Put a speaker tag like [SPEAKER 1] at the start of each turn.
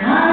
[SPEAKER 1] Ah!